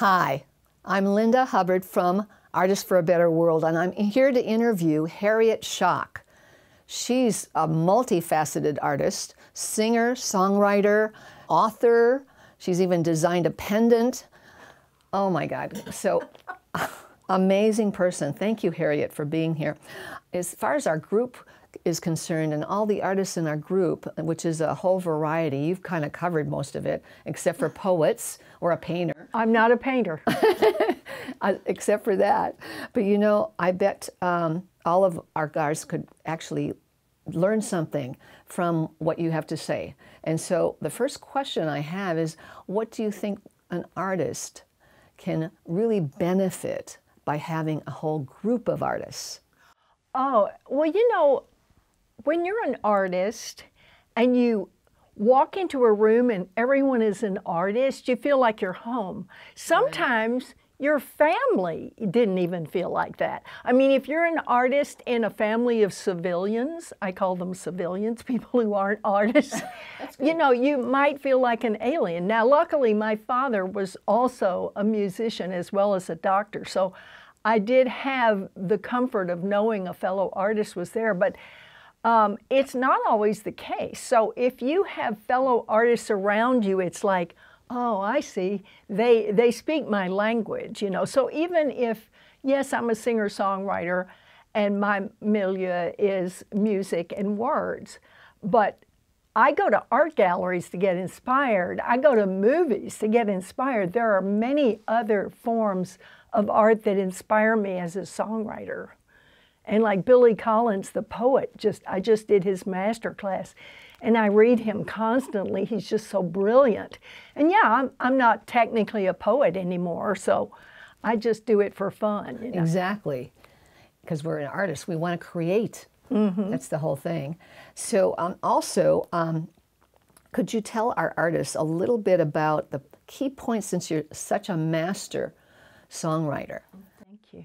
Hi, I'm Linda Hubbard from Artists for a Better World, and I'm here to interview Harriet Schock. She's a multifaceted artist, singer, songwriter, author. She's even designed a pendant. Oh my God. So amazing person. Thank you, Harriet, for being here. As far as our group is concerned, and all the artists in our group, which is a whole variety, you've kind of covered most of it, except for poets or a painter. I'm not a painter. uh, except for that. But you know, I bet um, all of our guys could actually learn something from what you have to say. And so the first question I have is what do you think an artist can really benefit by having a whole group of artists? Oh, well, you know, when you're an artist and you walk into a room and everyone is an artist, you feel like you're home. Sometimes your family didn't even feel like that. I mean, if you're an artist in a family of civilians, I call them civilians, people who aren't artists, you know, you might feel like an alien. Now, luckily, my father was also a musician as well as a doctor. So I did have the comfort of knowing a fellow artist was there. But um, it's not always the case. So if you have fellow artists around you, it's like, oh, I see, they, they speak my language, you know. So even if, yes, I'm a singer-songwriter and my milieu is music and words, but I go to art galleries to get inspired. I go to movies to get inspired. There are many other forms of art that inspire me as a songwriter. And like Billy Collins, the poet, just I just did his master class and I read him constantly. He's just so brilliant. And yeah, I'm, I'm not technically a poet anymore, so I just do it for fun. You know? Exactly. Because we're an artist, we want to create. Mm-hmm. That's the whole thing. So, um, also, um, could you tell our artists a little bit about the key points since you're such a master songwriter? Thank you.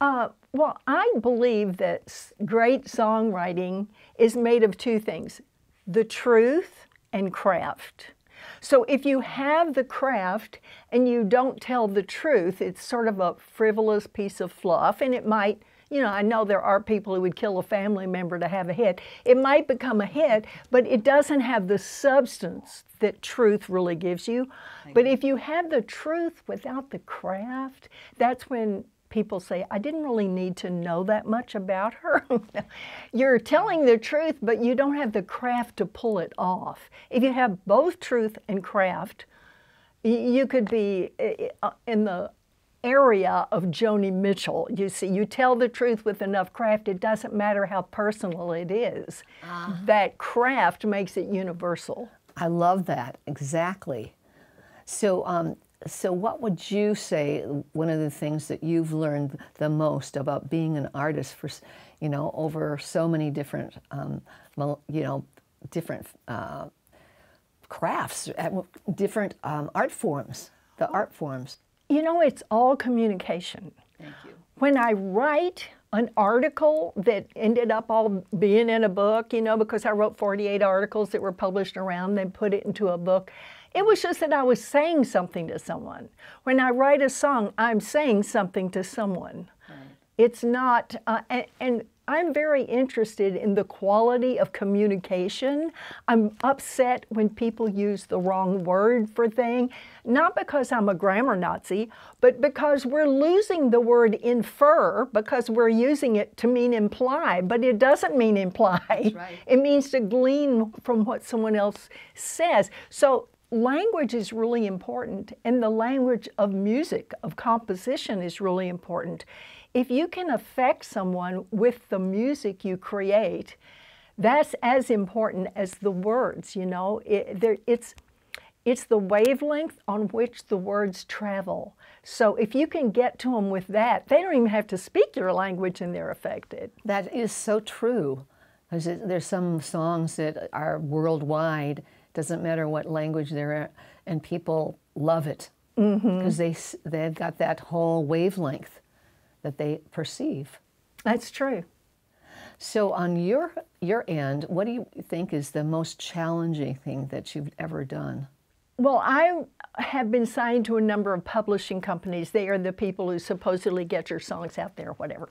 Uh, well, I believe that great songwriting is made of two things the truth and craft. So if you have the craft and you don't tell the truth, it's sort of a frivolous piece of fluff and it might, you know, I know there are people who would kill a family member to have a hit. It might become a hit, but it doesn't have the substance that truth really gives you. But if you have the truth without the craft, that's when people say, I didn't really need to know that much about her. You're telling the truth, but you don't have the craft to pull it off. If you have both truth and craft, you could be uh, in the area of Joni Mitchell. You see, you tell the truth with enough craft, it doesn't matter how personal it is. Uh, that craft makes it universal. I love that, exactly. So, um, so, what would you say one of the things that you've learned the most about being an artist for, you know, over so many different, um, you know, different uh, crafts, uh, different um, art forms, the art forms? You know, it's all communication. Thank you. When I write an article that ended up all being in a book, you know, because I wrote 48 articles that were published around, then put it into a book it was just that I was saying something to someone. When I write a song, I'm saying something to someone. Right. It's not, uh, and, and I'm very interested in the quality of communication. I'm upset when people use the wrong word for thing, not because I'm a grammar Nazi, but because we're losing the word infer because we're using it to mean imply, but it doesn't mean imply. Right. It means to glean from what someone else says. So language is really important, and the language of music, of composition, is really important. If you can affect someone with the music you create, that's as important as the words, you know. It, there, it's, it's the wavelength on which the words travel. So if you can get to them with that, they don't even have to speak your language and they're affected. That is so true. There's some songs that are worldwide doesn't matter what language they're in, and people love it because mm-hmm. they they've got that whole wavelength that they perceive. That's true. So on your your end, what do you think is the most challenging thing that you've ever done? Well, I have been signed to a number of publishing companies. They are the people who supposedly get your songs out there, whatever.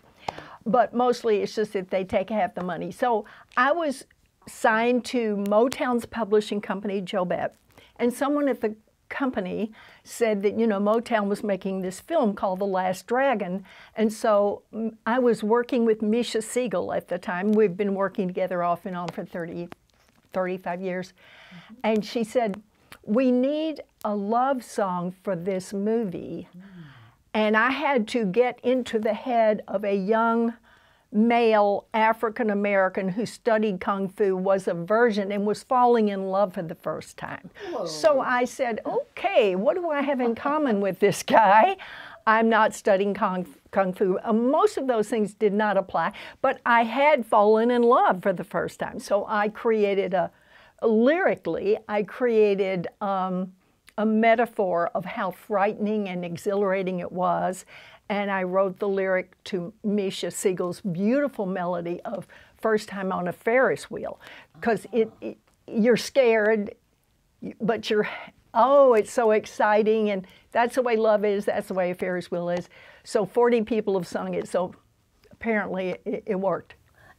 But mostly it's just that they take half the money. So I was signed to Motown's publishing company, Jobete, and someone at the company said that you know Motown was making this film called The Last Dragon, and so mm, I was working with Misha Segal at the time. We've been working together off and on for 30, 35 years, mm-hmm. and she said we need a love song for this movie. Mm. And I had to get into the head of a young male African American who studied Kung Fu, was a virgin, and was falling in love for the first time. Whoa. So I said, okay, what do I have in common with this guy? I'm not studying Kung, Kung Fu. Uh, most of those things did not apply, but I had fallen in love for the first time. So I created a, lyrically, I created um, a metaphor of how frightening and exhilarating it was. And I wrote the lyric to Misha Segal's beautiful melody of First Time on a Ferris Wheel. Because it, it, you're scared, but you're, oh, it's so exciting. And that's the way love is, that's the way a Ferris wheel is. So 40 people have sung it. So apparently it, it worked.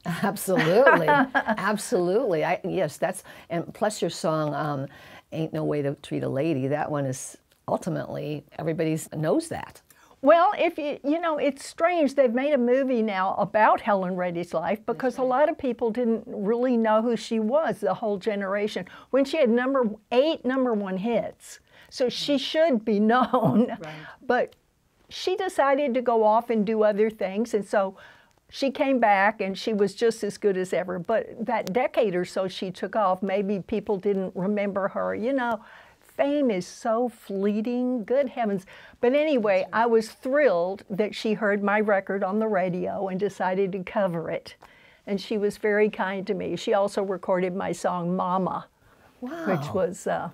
Absolutely, absolutely. I, yes, that's and plus your song um, "Ain't No Way to Treat a Lady." That one is ultimately everybody knows that. Well, if you you know, it's strange they've made a movie now about Helen Reddy's life because a lot of people didn't really know who she was. The whole generation when she had number eight number one hits, so she should be known, right. but she decided to go off and do other things, and so she came back and she was just as good as ever. But that decade or so she took off, maybe people didn't remember her. You know, fame is so fleeting, good heavens. But anyway, I was thrilled that she heard my record on the radio and decided to cover it. And she was very kind to me. She also recorded my song Mama, wow. which was, uh,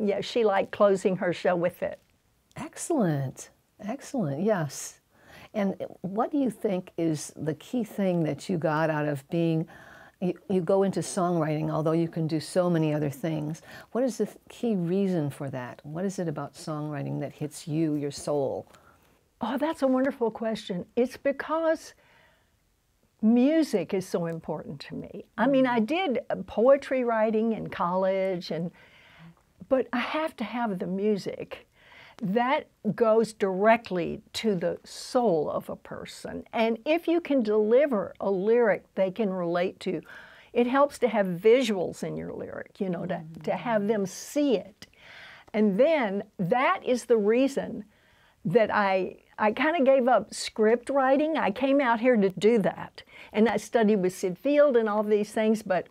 yeah, she liked closing her show with it. Excellent. Excellent. Yes. And what do you think is the key thing that you got out of being? You, you, go into songwriting, although you can do so many other things. What is the key reason for that? What is it about songwriting that hits you, your soul? Oh, that's a wonderful question. It's because music is so important to me. I mean, mm. I did uh, poetry writing in college, and but I have to have the music that goes directly to the soul of a person. And if you can deliver a lyric they can relate to, it helps to have visuals in your lyric, you know, to, to have them see it. And then that is the reason that I I kind of gave up script writing. I came out here to do that. And I studied with Syd Field and all these things, but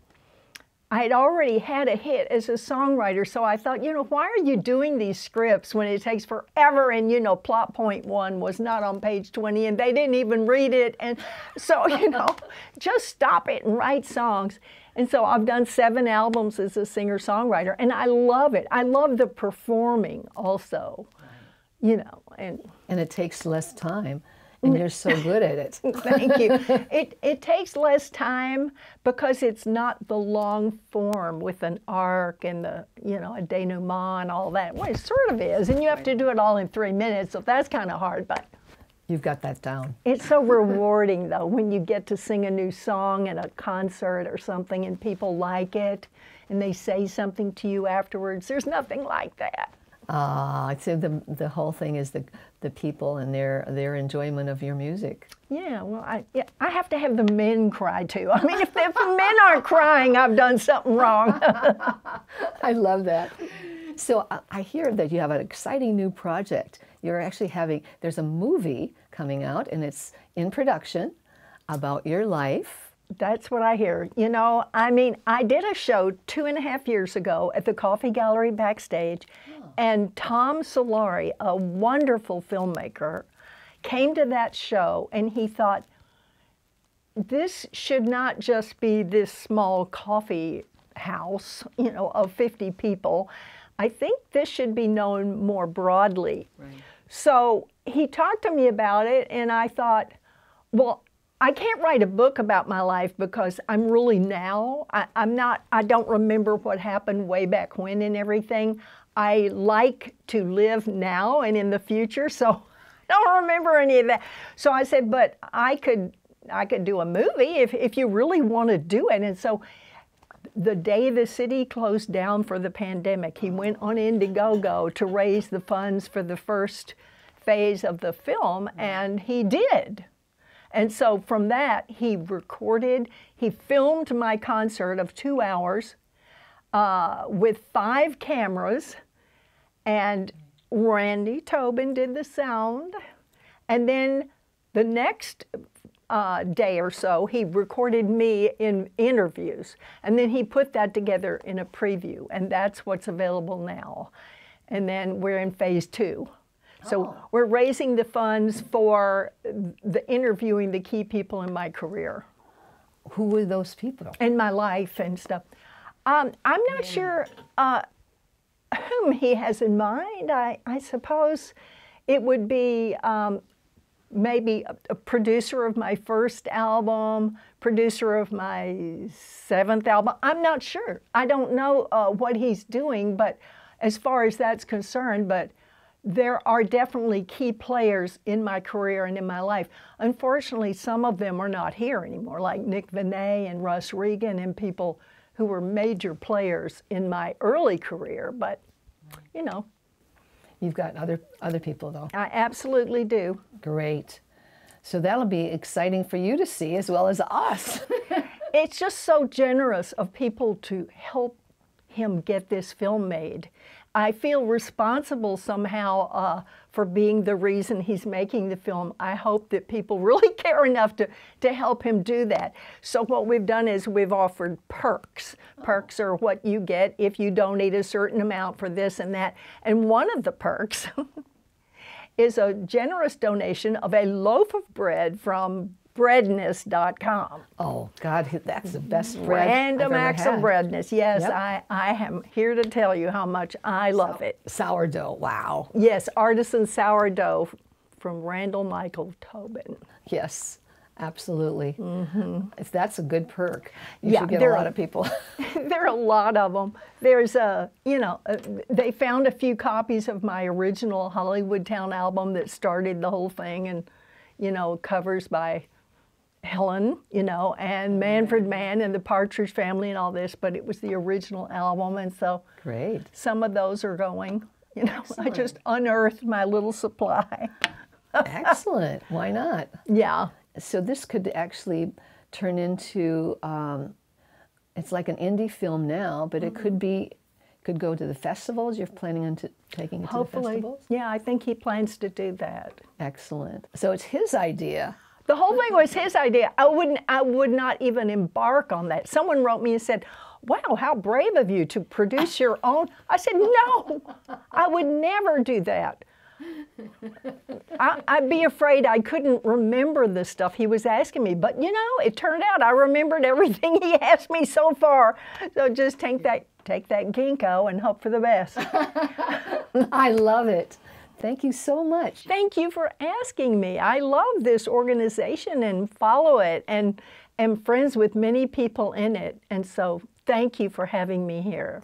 I had already had a hit as a songwriter, so I thought, you know, why are you doing these scripts when it takes forever? And, you know, plot point one was not on page 20 and they didn't even read it. And so, you know, just stop it and write songs. And so I've done seven albums as a singer songwriter, and I love it. I love the performing also, you know. And, and it takes less time and you're so good at it. Thank you. It, it takes less time because it's not the long form with an arc and the, you know, a denouement and all that. Well, it sort of is, and you have to do it all in three minutes, so that's kind of hard, but. You've got that down. It's so rewarding, though, when you get to sing a new song at a concert or something and people like it and they say something to you afterwards. There's nothing like that. Uh, I'd say the, the whole thing is the, the people and their, their enjoyment of your music. Yeah, well, I, yeah, I have to have the men cry too. I mean, if, if the men aren't crying, I've done something wrong. I love that. So I hear that you have an exciting new project. You're actually having, there's a movie coming out and it's in production about your life that's what I hear. You know, I mean, I did a show two and a half years ago at the Coffee Gallery backstage, oh. And Tom Solari, a wonderful filmmaker, came to that show and he thought, this should not just be this small coffee house, you know, of 50 people. I think this should be known more broadly. Right. So he talked to me about it, and I thought, well, I can't write a book about my life because I'm really now. I, am not, I don't remember what happened way back when and everything. I like to live now and in the future, so I don't remember any of that. So I said, but I could I could do a movie if, if you really want to do it. And so the day the city closed down for the pandemic, he went on Indiegogo to raise the funds for the first phase of the film, and he did. And so from that, he recorded, he filmed my concert of two hours uh, with five cameras, and Randy Tobin did the sound. And then the next uh, day or so, he recorded me in interviews. And then he put that together in a preview, and that's what's available now. And then we're in phase two. So oh. we're raising the funds for the interviewing the key people in my career. Who were those people? In my life and stuff. Um, I'm not yeah. sure uh, whom he has in mind. I, I suppose it would be um, maybe a, a, producer of my first album, producer of my seventh album. I'm not sure. I don't know uh, what he's doing, but as far as that's concerned, but there are definitely key players in my career and in my life. Unfortunately, some of them are not here anymore, like Nick Venet and Russ Regan and people who were major players in my early career, but you know. You've got other other people though. I absolutely do. Great. So that'll be exciting for you to see as well as us. it's just so generous of people to help him get this film made. I feel responsible somehow uh, for being the reason he's making the film. I hope that people really care enough to, to help him do that. So what we've done is we've offered perks. Perks are what you get if you donate a certain amount for this and that. And one of the perks is a generous donation of a loaf of bread from breadness.com. Oh, God, that's the best bread. Random I've acts of breadness. Yes, yep. I, I am here to tell you how much I love it. Sourdough, wow. Yes, artisan sourdough from Randall Michael Tobin. Yes. Absolutely. Mm-hmm. That's a good perk. You yeah, should get a lot of people. there are a lot of them. There's a, you know, uh, they found a few copies of my original Hollywood Town album that started the whole thing and, you know, covers by Helen, you know, and Manfred Mann and the Partridge Family and all this, but it was the original album, and so great. Some of those are going. You know, Excellent. I just unearthed my little supply. Excellent. Why not? Yeah. So this could actually turn into. Um, it's like an indie film now, but mm-hmm. it could be could go to the festivals. You're planning on taking it Hopefully. to the festivals? Yeah, I think he plans to do that. Excellent. So it's his idea the whole thing was his idea. I wouldn't I would not even embark on that. Someone wrote me and said, Wow, how brave of you to produce your own. I said, No, I would never do that. I, would be afraid I couldn't remember the stuff he was asking me. But you know, it turned out I remembered everything he asked me so far. So just take that take that ginkgo and hope for the best. I love it. Thank you so much. Thank you for asking me. I love this organization and follow it and am friends with many people in it. And so thank you for having me here.